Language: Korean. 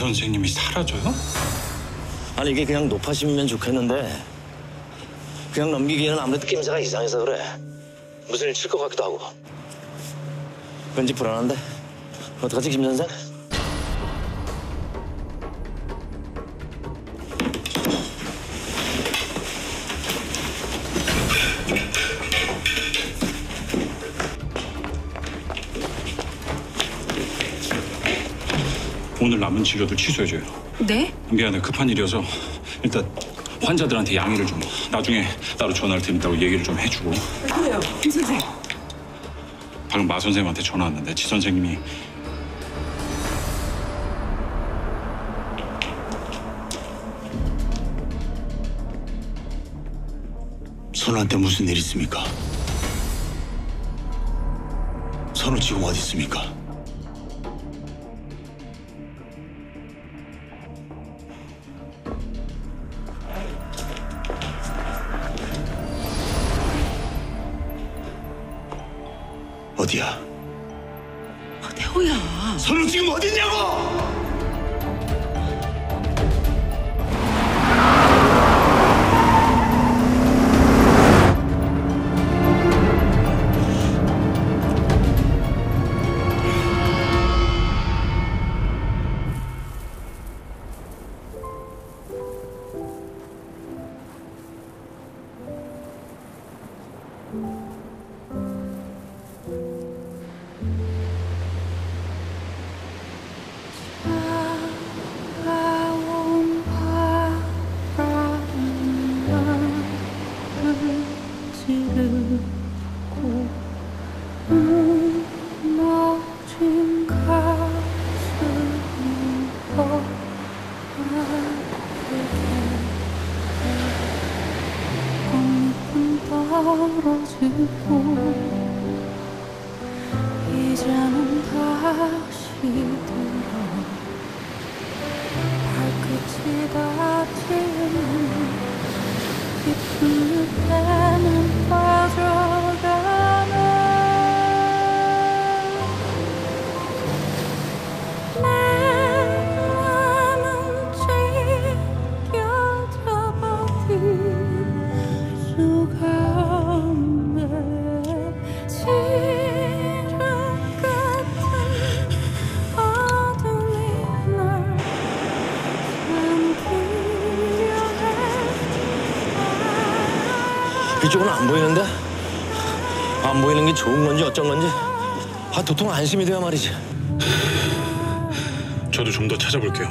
선생님이 사라져요? 아니 이게 그냥 높아심이면 좋겠는데 그냥 넘기기에는 아무래도 낌새가 이상해서 그래. 무슨 일 칠 것 같기도 하고. 왠지 불안한데 어떡하지 김 선생? 오늘 남은 치료도 취소해줘요. 네? 미안해 급한 일이어서 일단 환자들한테 양해를 좀 나중에 따로 전화를 드린다고 얘기를 좀 해주고 그래요, 김 선생. 방금 마 선생님한테 전화 왔는데 지 선생님이 선우한테 무슨 일 있습니까? 선우 지금 어디 있습니까? 어디야? 태호야. 선우 지금 있냐고! 차가 찌르고 무너진 가슴이 꽃잎은 떨어지고 이제는 다시 들어. 발끝이 닿지는 깊은 이쪽은 안 보이는데? 안 보이는 게 좋은 건지 어쩐 건지 아 도통 안심이 돼야 말이지. 저도 좀 더 찾아볼게요.